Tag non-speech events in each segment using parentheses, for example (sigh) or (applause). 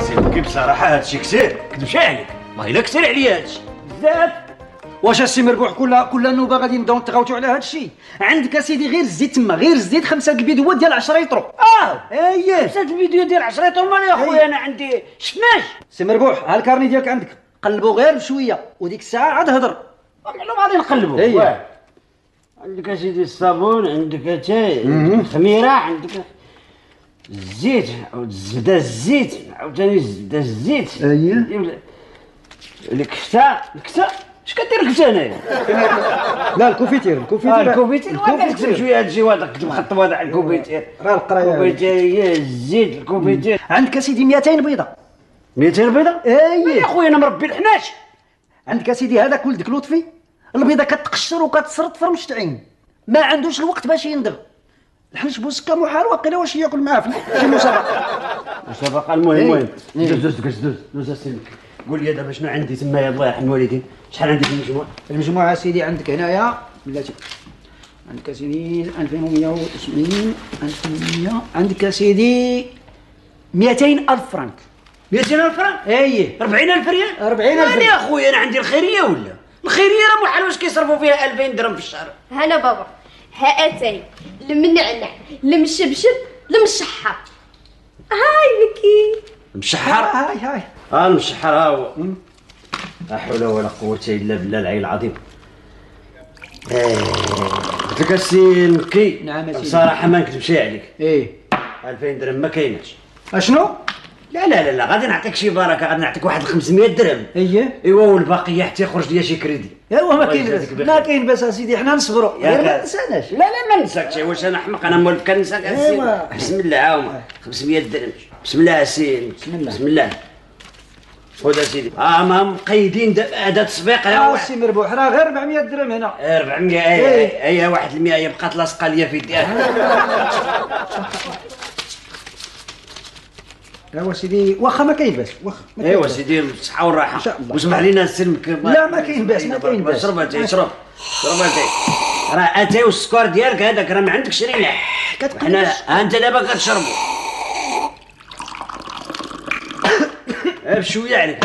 سيدي بصراحه هادشي كثير كذبش عليك؟ والله إلا كثير عليا هادشي بزاف واش السي مربوح كل كل نوبه غادي نبداو نتغاوتوا على هذا الشيء عندك أسيدي غير الزيت تما غير الزيت خمسة البيدوات ديال 10 يطرو. آه أييه. هاد البيدو ديال 10 مال يا خويا؟ أنا عندي شفناش سي مربوح ها ال carnet ديالك عندك. قلبوا غير بشوية وديك الساعة عاد هضر معلوم غادي نقلبوا أيوة. واه. عندك أسيدي الصابون عندك أتاي الخميرة عندك الزيت عاود الزبده الزيت عاوتاني الزبده الزيت. أييه. الكفتة الكفتة؟ اش كدير الكفتة هنايا؟ لا الكوفيتير الكوفيتير آه، الكوفيتير الكوفيتير. شوية هادشي واضح كتب خط واضح ال confiture. راه القراية. ال confiture هي الزيت ال confiture. عندك اسيدي 200 بيضة. 200 بيضة؟ اييه يا خويا أنا مربي الحناش. عندك اسيدي هذاك ولدك لطفي؟ البيضة كتقشر وكتسرط في مشتعين ما عندوش الوقت باش يندغ الحنش بوسكا محال واقيلا واش ياكل معاه في شي مسابقه مسابقه المهم. المهم. إيه. دوز دوز دوز دوز دوز اسلمك قول لي دابا شنو عندي تما يا الله يرحم الوالدين شحال عندي في المجموع؟ المجموعه اسيدي عندك هنايا بلاتي. عندك اسيدي 2180 1100 عندك اسيدي 200 ألف فرنك 200000 فرنك اييه 40000 ريال؟ 40,000 أنا يا خويا أنا عندي الخيرية ولا؟ الخيرية راه محال واش كيصرفوا فيها 2000 درهم في الشهر؟ هنا بابا. هاتين. المنعنع المشبشب المشحر هاي لكي. مشحر هاي هاي آه المشحر ها هو لا حول ولا قوة إلا بالله العلي العظيم. آه، قلت لك السي المكي نعم يا سيدي. صراحة ما نكذبش عليك. إيه. 2000 درهم ما كايناش. أشنو؟ لا لا لا لا غادي نعطيك شي بركة غادي نعطيك واحد 500 درهم. اييه إيوا والباقية حتى يخرج ليا شي كريدي. أيوا ما كاين. ما كاين بس أسيدي حنا نصبروا. يا غير ما تنساناش لا لا ما نساكش واش أنا حمق أنا مولف كنساك السي إيوا. بسم الله عاوما. 500 درهم. بسم الله السي بسم الله. بسم الله. خذ سيدي آه ما مقيدين دابا هذا يا آه السي مربوح. راه غير 400 درهم هنا. 400 أي أي واحد المية بقات لاصقه ليا في يدي (laughs) ايوا سيدي واخا ما كاين باس واخا ايوا باس. سيدي بالصحه والراحه إن شاء الله. واسمح لينا نسلمك لا، ما كاين باس، ما كاين باس. شرب اتاي شرب. شرب اتاي راه أتاي والسكر ديالك هذاك راه ما عندكش رينا كتقلب حنا أنت دابا كتشربو. (coughs) بشويه عليك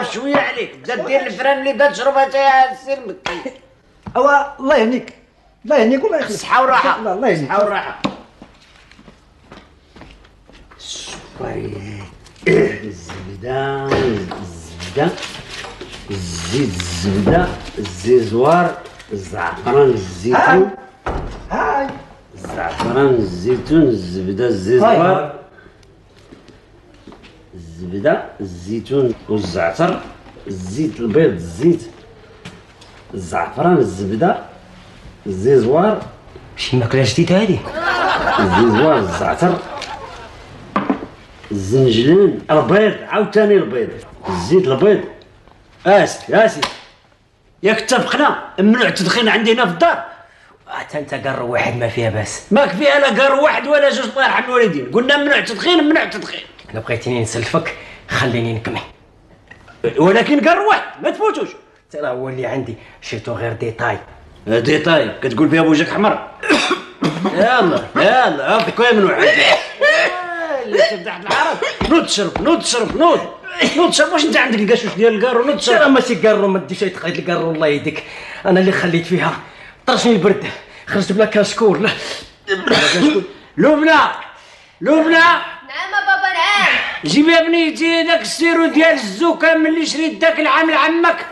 بشويه عليك. بدا دير الفران اللي بدا تشرب اتاي سلمك أوا الله يهنيك. الله يهنيك والله يخليك. الصحه والراحه الله يهنيك. الصحه والراحه شوية الزبدة الزبدة الزيت الزبدة الزيزوار الزعفران الزيتون هاي الزعفران الزيتون الزبدة الزيزوار الزبدة الزيتون والزعتر الزيت البيض الزيت الزعفران الزبدة الزيزوار شي ماكلة جديدة هذه الزيزوار الزعتر الزنجلان البيض عاوتاني البيض. الزيت البيض. آسي آسي. ياك اتفقنا ممنوع التدخين عندي هنا في الدار. حتى أنت قر واحد ما فيها باس ماك فيها لا قار واحد ولا جوج الله يرحم الوالدين قلنا ممنوع التدخين ممنوع التدخين الا بغيتيني نسلفك خليني نكمل. ولكن قار واحد ما تفوتوش. ترى هو اللي عندي شيتو غير ديتاي. ديتاي كتقول فيها بوجهك حمر. (coughs) يلا يلا هاك ممنوع عندي. اللي العرب نوض تشرب نوض تشرب نوض نوض تشرب واش انت عندك القشوش ديال القارو؟ نوض ترى تشرب ماشي قارو ما ديش يتقيد القارو الله يهديك. أنا اللي خليت فيها. طرشني البرد. خرجت بلا كاشكور لا. لبنى. لبنى. نعم بابا نعم. جيب يا بنيتي داك السيرو ديال الزوكا من اللي شريت داك العام لعمك.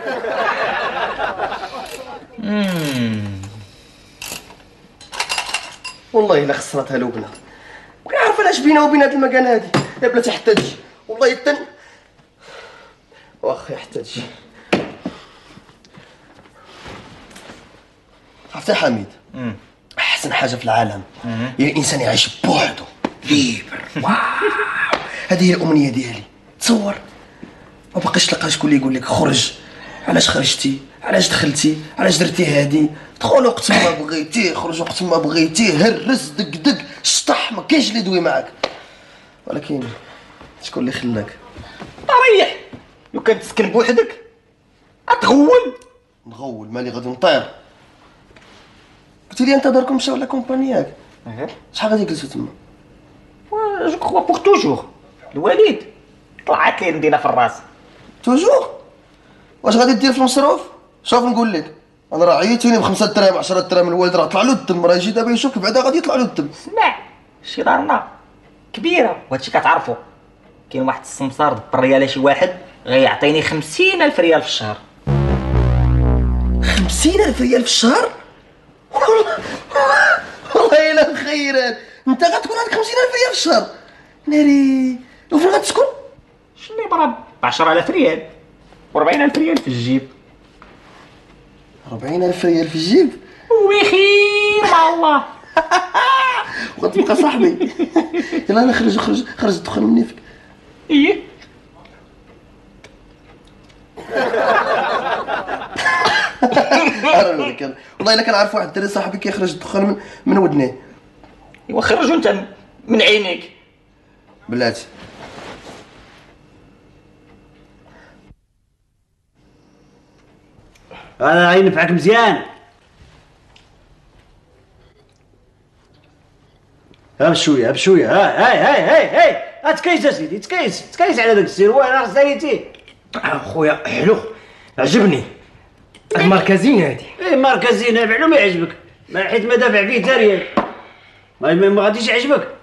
والله إلا خسرتها لبنى. بغي نعرف علاش بينا وبين هاد المكان هادي؟ يا بلاتي حتى تجي. والله يتن واخا حتى تجي. عرفتي حميد؟ أحسن حاجة في العالم هي الإنسان يعيش بوحدو libre. (laughs) واو. هذه هي الأمنية ديالي. تصور. ما بقاش تلقى شكون اللي يقول لك خرج. علاش خرجتي؟ علاش دخلتي؟ علاش درتي هادي؟ دخل وقت ما بغيتي خرج وقت ما بغيتي هرس دق دق شطح ما كاينش اللي يدوي معاك؟ ولكن شكون اللي خلاك؟ ريح لو كان تسكن بوحدك غتغول نغول مالي غادي نطير. قلت لي أنت داركم مشاو la campagne ياك شحال غادي يجلسوا تما؟ je crois pour toujours الوالد طلعت لي المدينة في الراس. توجور واش غادي دير في المصروف؟ شوف نقول لك. أنا راه عييتيني بخمسة دراهم 10 دراهم الوالد راه طلع له الدم راه يجي دابا يشوف بعدا غادي يطلع له الدم. اسمع شي دارنا كبيرة. وهادشي كتعرفو كاين واحد السمسار دبر ريال شي واحد غيعطيني خمسين ألف ريال في الشهر. خمسين ألف ريال في الشهر؟ والله والله إلا خيرات أنت غتكون عندك خمسين ألف ريال في الشهر. ناري وفين غتسكن؟ شنو برا ب 10000 ريال؟ و 40000 ريال في الجيب. أربعين ألف ريال في الجيب. وخير مع الله. (laughs) وغتبقى صاحبي. يلا أنا خرج خرج خرج الدخان مني فيك. إيه؟ (laughs) والله إلا كنعرف واحد الدري صاحبي كيخرج الدخان من, من ودنيه إيوا خرجوا أنت من عينيك. بلاتي. أنا غينفعك مزيان. ها بشويه ها بشويه ها هاي هاي هاي هاي ها تكيس اسيدي تكيس تكيس على داك السير. وأنا غساليتي خويا حلو. عجبني. المركزين هادي. إيه مركزين. يعجبك. ما حيت ما دافع فيه تا ريال. ما غاديش يعجبك.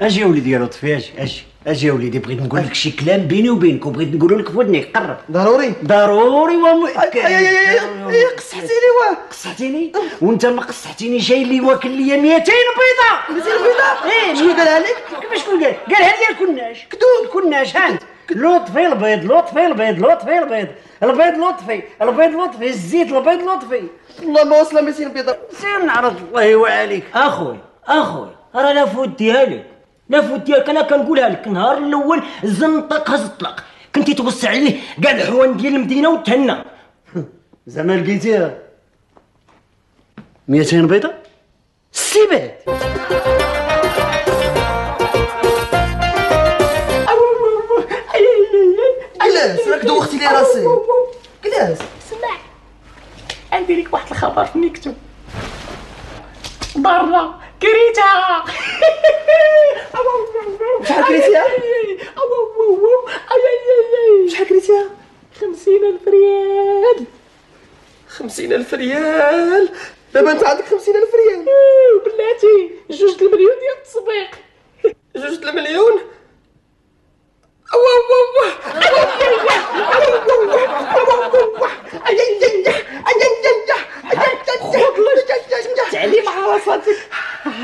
أجي يا وليدي يا لطفي أجي أجي أجي يا وليدي. بغيت نقول لك شي كلام بيني وبينك وبغيت نقولو لك في ودنك قرب. ضروري. ضروري ومؤكد أي أي أي أي أي قصحتيني واه. قصحتيني؟ وأنت ما قصحتيني جاي لي واكل ليا 200 بيضة. 200 بيضة؟ إيه شكون قالها لك؟ كيفاش شكون قال قالها لي الكناش. كذوب كناش هانت لطفي البيض لطفي البيض لطفي البيض. البيض لطفي البيض لطفي. الزيت البيض لطفي. والله ما وصل 200 بيضة. سير نعرض. الله يواليك أخوي أخوي راه لا فوت ديالك لا فوت ديالك أنا كنقولها لك النهار الأول زنطق هز الطلق كنتي توسع عليه كاع الحوان ديال المدينة وتهنى. زعما لقيتيها 200 بيضة؟ السيبات جلاس راك دوختي لي راسي. جلاس اسمع عندي لك واحد الخبر في مكتوب برا كريتها شحال كريتيها؟ شحال كريتيها؟ خمسين ألف ريال خمسين ألف ريال دابا أنت عندك خمسين ألف ريال بلاتي جوج المليون ديال التصبيق جوج المليون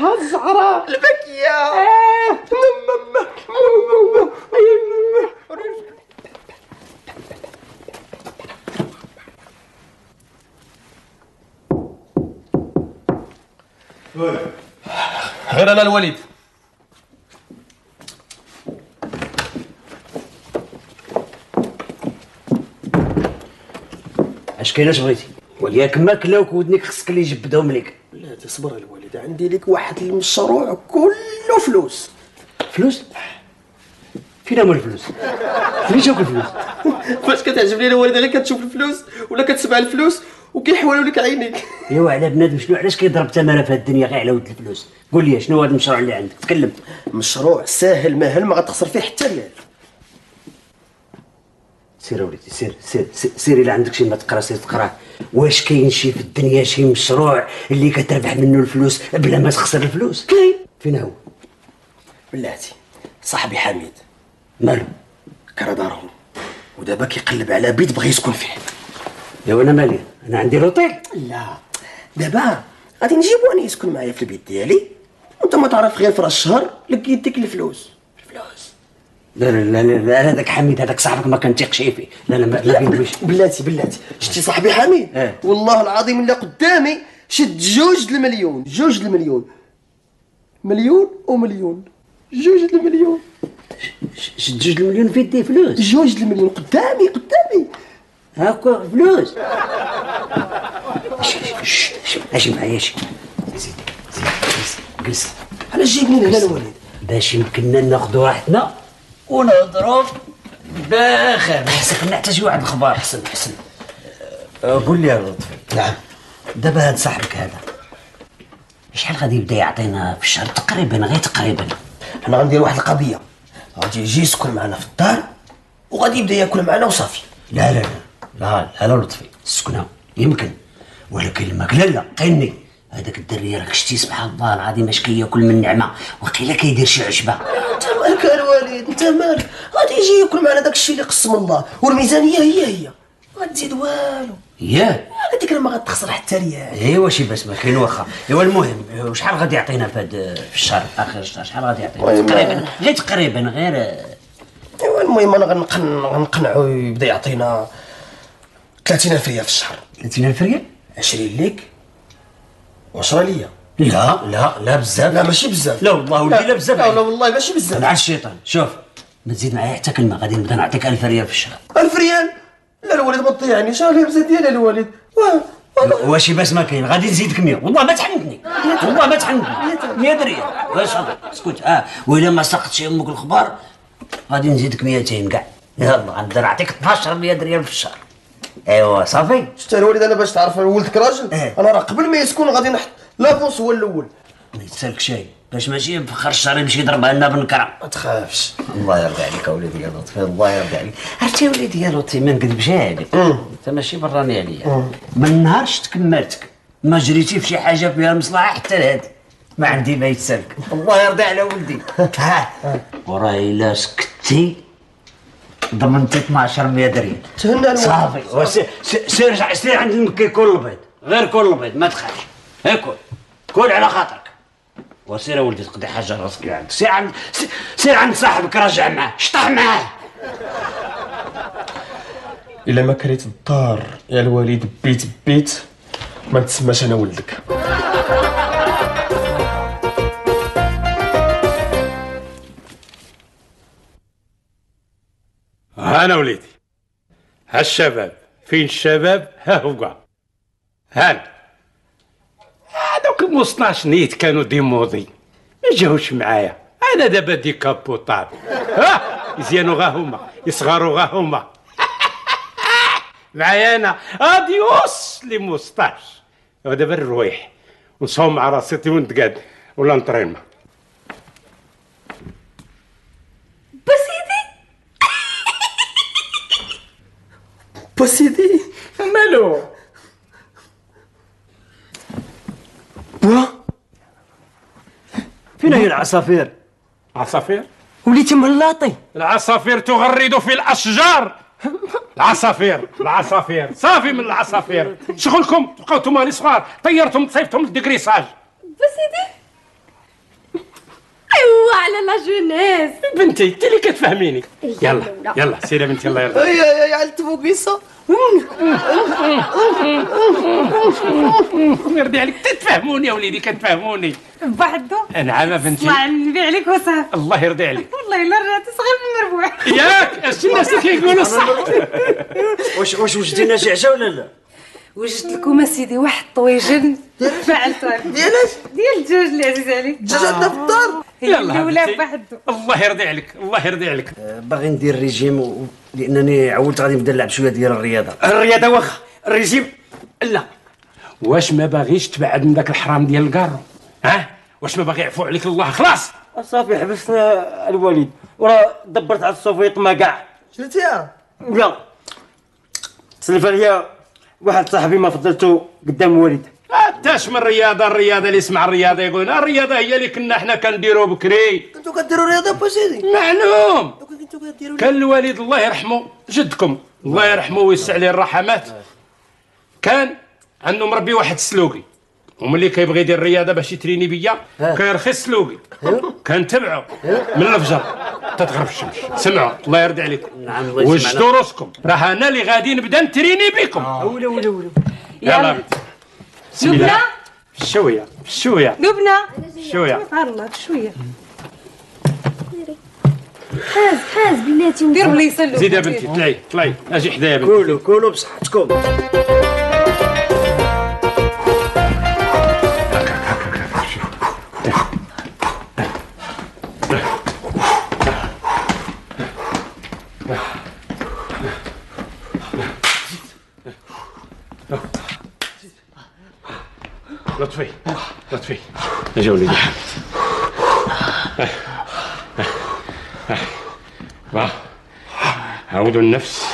ها الزعراء البكية غير أنا الوليد. اش كاين اش بغيتي ياك ماكلاوك ودنيك خصك اللي يجبدهم لك لا تصبر الوالد عندي لك واحد المشروع كله فلوس. فلوس؟ فين هما الفلوس؟ فين جاوك الفلوس؟ (laughs) فاش كتعجبني الوالد غير كتشوف الفلوس ولا كتسمع الفلوس وكيحولوا لك عينيك. (laughs) ايوا على بنادم شنو علاش كيضرب ثمنه في هاد الدنيا غير على ود الفلوس؟ قول لي شنو هذا المشروع اللي عندك؟ تكلم. مشروع ساهل ماهل ما غتخسر فيه حتى ريال سير يا وليدي سير سير سير, سير إلا عندك شي ما تقرأ سير تقراه واش كاين شي في الدنيا شي مشروع اللي كتربح منه الفلوس بلا ما تخسر الفلوس؟ كاين. فين هو؟ بلاتي صاحبي حميد. مالو؟ كرا دارهم ودابا كيقلب على بيت بغى يسكن فيه. يا وأنا مالي؟ أنا عندي لوطيل. لا. دابا غادي نجيبو أنا يسكن معايا في البيت ديالي. وانت ما تعرف غير في راس الشهر لقيت ديك الفلوس. الفلوس. لا لا لا لا, لا هذاك حميد هذاك صاحبك ما كنتيقش فيه. لا لا ما كندويش بلاتي بلاتي. شتي صاحبي حميد؟ إيه. والله العظيم اللي قدامي شد جوج المليون جوج المليون. مليون ومليون. جوج المليون. شد جوج المليون في يدي فلوس. جوج المليون. قدامي قدامي. هاكا فلوس. أجي معايا أجي زيد زيد جلس علاش جايبني هنا الوالد باش يمكننا ناخذوا راحتنا. ونهضروا باخر. حسك نحتاج واحد الخبر حسن حسن قول لي يا لطفي نعم. دابا هاد صاحبك هذا شحال غادي يبدا يعطينا في الشهر؟ تقريبا غير تقريبا. حنا غندير واحد القضية. غادي يجي يسكن معنا في الدار وغادي يبدا ياكل معنا وصافي. لا لا لا. لا لا لا لطفي. السكنة يمكن. ولكن الماكلة لا قيني هذاك الدري راك شتي سبحان الله العظيم اش كياكل من النعمة وقيلا كيدير شي عشبة. انت مالك الوالد انت مالك غادي يجي ياكل معنا داك الشيء اللي قسم الله. والميزانية هي هي. ما تزيد والو. ياه لك راه ما غتخسر حتى ريال. أيوا شي بس ما كاين واخا. أيوا المهم شحال غادي يعطينا في هاد في الشهر اخر الشهر شحال غادي يعطينا؟ تقريبا غير تقريبا غير أيوا المهم أنا غنقن غنقنعو يبدا يعطينا 30000 ريال في الشهر. 30000 ريال؟ 20 ليك و10 ليا. لا لا لا بزاف. لا ماشي بزاف. لا والله ولدي لا بزاف لا لا والله ماشي بزاف. مع الشيطان. شوف ما تزيد معايا حتى كلمة غادي نبدا نعطيك 1000 ريال في الشهر. 1000 ريال؟ لا الوالد ما تضيعنيش راه الهمزه ديالي الوالد. واش بس ما كاين؟ غادي نزيدك 100 والله ما تحنتني والله ما تحنتني 100 ريال. واش اسكت. آه. وإلا ما ساقتش أمك الخبار غادي نزيدك 200 كاع. يلا غنبدا نعطيك 12 100 ريال في الشهر. ايوا صافي. شفت الوالد أنا باش تعرف ولدك راجل. إيه. أنا راه قبل ما يسكن غادي نحط l'avance هو الأول. ما يتسالك شيء. باش ماشي فاخر الشهر يمشي يضربها لنا بالنكره ما تخافش. الله يرضي عليك أ وليدي يا لطفي الله يرضي عليك. عرفتي يا وليدي يا لطفي ما نكذبش عليك انت ماشي براني عليا. من نهار شتك مرتك ما جريتي في شي حاجة فيها مصلحه حتى لهادي ما عندي ما يتسالك. الله يرضي على ولدي. ها. وراه الا سكتي ضمنتي 12 100 ريال تهنى الوالد. صافي. سير- سير عند المكي كل البيض غير كل البيض ما تخافش. ها كل على خاطرك. وسير ولدي تقضي حاجة راسك عندك يعني. سير عند سير عند صاحبك راجع معاه. شطح معاه. إلا ما كريت الدار يا الوالد بيت بيت ما تسماش أنا ولدك. أنا وليدي. هالشباب فين الشباب؟ ها هو. هان 15 نيت كانوا دي موضي. ما جاوش معايا. أنا دابا دي كابوطاب ها؟ يزيانو غا هما. يصغروا غا هما. (laughs) معايا أنا. أديوس لي 15 ودابا الرويح. ونصوم مع راسيتي ونتقاد ولا نطريما بسيدي بسيدي مالو؟ فين هي العصافير؟ عصافير؟ وليتي مهلاطي العصافير تغرد في الأشجار. العصافير العصافير. صافي من العصافير. شغلكم؟ تبقاو نتوما صغار. طيرتم صيفتم الدكريساج بسيدي أيوا على لا جونيس. بنتي انت اللي كتفهميني يلا لا. يلا سيري بنتي الله يرضى. يا يا يا علت بوكيسا يرضي عليك. تتفهموني يا وليدي كتفهموني. بوحدو نعم بنتي. طلع النبي عليك وصافي الله يرضي عليك. والله إلا رجعت صغير من الربوع. ياك اش الناس كيقولوا صح. واش واش وجدتينا شي عشاء ولا لا؟ وجدت لكم أسيدي واحد طويجن. (laughs) فعلت ديالاش ديال الدجاج اللي عزيز عليك الدجاج عندنا في الدار هي يلا الاولى بنتي. بوحدو. الله يرضي عليك الله يرضي عليك. باغي ندير ريجيم. لأنني عودت غادي نبدا نلعب شوية ديال الرياضة. الرياضة واخا الريجيم؟ لا. واش ما باغيش تبعد من ذاك الحرام ديال الكارو؟ ها؟ واش ما باغي يعفو عليك الله؟ خلاص. صافي حبست الوالد وراه دبرت على ال survêt ما كاع شلتيها لا. تسلف عليا واحد صاحبي ما فضلته قدام الوالد تاش من الرياضة الرياضة اللي يسمع الرياضة يقول الرياضة هي اللي كنا حنا كنديرو بكري. كنتو كديروا رياضة با سيدي معلوم. كنتو كديروا كان الوالد الله يرحمه جدكم الله يرحمه ويسع عليه الرحمات. كان عنده مربي واحد السلوقي وملي كيبغي يدير الرياضة باش يتريني بيا كيرخي السلوقي كنتبعو من الفجر تتغرب الشمس. سمعوا. الله يرضي عليكم. نعم، الله. وجدوا راسكم. راه أنا اللي غادي نبدا نتريني بكم. ولا ولا ولا يلا. الشويه لبنى في الشويه سبحان الله شوية. حاز حاز بلاتي دير بليصه اللوبنى زيد يا بنتي طلعي طلعي. أجي حدايا بنتي. كولوا كولوا بصحتكم. النفس.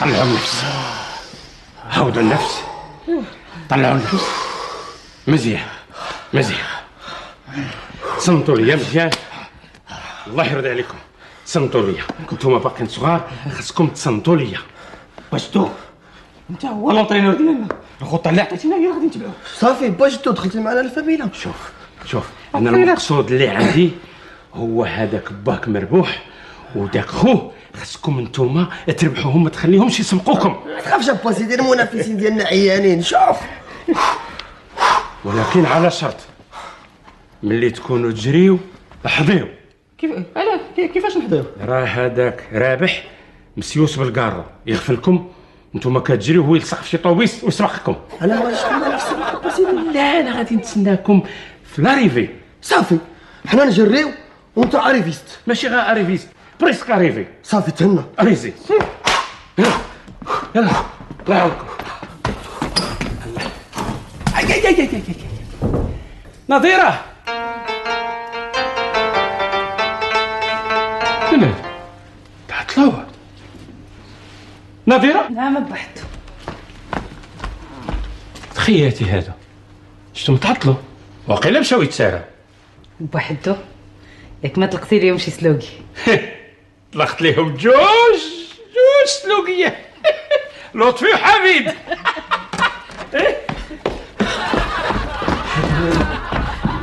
طلعوا النفس. عودوا النفس. طلعوا النفس. مزيان مزيان. صنتوا ليا مزيان. الله يرضي عليكم. صنتوا ليا نتوما باقيين صغار خاصكم تصنتوا ليا باش تو. انت هو l'entraîneur ديالنا. الخطه اللي عطيتينا هي غادي نتبعوها صافي باش تو دخلتي معنا لل famille شوف شوف. أنا المقصود اللي عندي هو هذاك باك مربوح وداك خوه خاصكم انتوما تربحوهم ما تخليهمش يسبقوكم ما تخافش با سيدي المنافسين ديالنا عيانين شوف. ولكن على شرط. ملي تكونوا تجريو حضيو كيف؟ علاه كيفاش نحضروا راه هذاك رابح مسيوس بالكارو يغفلكم انتوما كتجريو هو يلصق في شي طوبيس ويسبقكم أنا ما شكون لا أنا غادي نتسناكم في لاريفي صافي. حنا نجريو وانت عريفيست ماشي غير اريفيست بريسك اريفي صافي تهنا ريزي يلا يلا الله يعاونكم أي أي أي أي أي أي. نظيرة من هذا؟ تعطلوا نظيرة نعم بحث تخياتي هذا شتو متعطلوا واقيلا مشاو يتسارى بوحدو ياك ما طلقتي ليهم شي سلوكي طلقت لهم جوج جوج سلوقية (laughs) لطفي وحميد.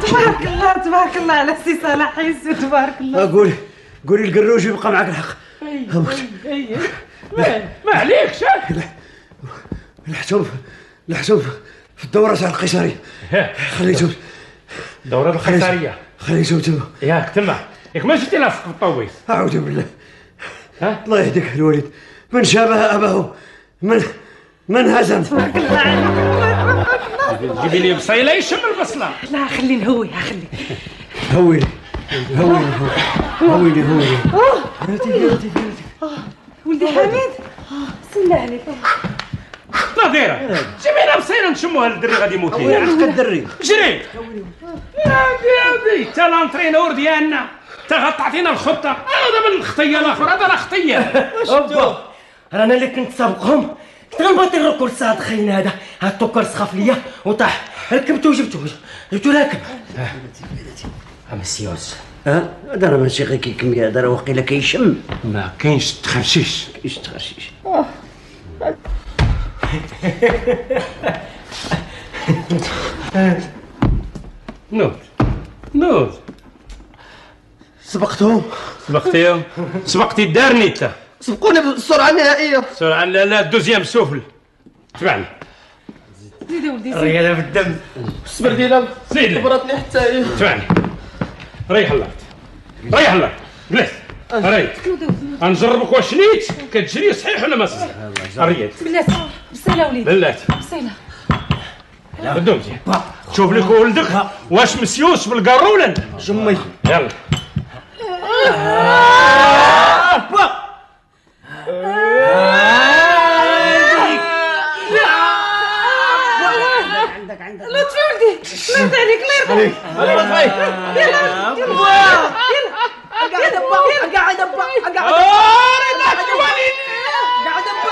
تبارك الله تبارك الله على سي صلاح يسو تبارك الله. قولي قولي القروج يبقى معك الحق. ما عليكش الحسوب الحسوب في الدورة تاع القيصرية. خليته الدورة القيصرية. خليته تما ياك تما. ياك ما جبتي لاصق في الطوبيس أعوذ بالله. ها؟ الله يهديك الوليد. من شابه أباه؟ من من هزم؟ جيبي لي بصيلة يشم البصلة. لا خلي نهوي خلي هويلي هويلي هويلي هويلي ولدي حميد. سلى عليك. نظيرة جيبي لنا بصيلة نشموها للدري غادي يموت لينا عندك الدري. جري. يا ودي تا لانترينور ديالنا. تا غتعطينا الخطة هذا من الخطية الآخر هذا راه أوبا. رانا اللي كنت سابقهم. كنت غنبطي الركورس هاد خاين هذا. هاد التوكرس خاف ليا. وطاح. ركبته وجبته جبته راكب. مسيوس ها؟ هذا راه ماشي غير كيكمي هذا راه واقيلا كيشم. ما كاينش تخرشيش. إيش تخشيش نوض (laughs) نوض سبقتهم. سبقتيهم؟ سبقتي الدار نيتا سبقوني بالسرعه النهائيه سرعة لا لا دوزيام سوفل تبعني زيد ولدي زيد رياضة في الدم. الصبر ديالها زيد لي براتني حتى هي. تبعني ريح الله ريح الله جلس. ريت غنجربك واش نيت؟ كتجري صحيح ولا ما صحيح؟ ريت بلاتي بسالة وليدي. للات بسالة بدو مزيان شوف لك ولدك واش مسيوس بالقارو ولا لا جمي يلا. Bak. Lütfü öldü. Nerede Ali? Nerede? Ali Lütfü. Gel lan. Gel lan. قاعد ابق قاعد ابق قاعد ابق قاعد ابق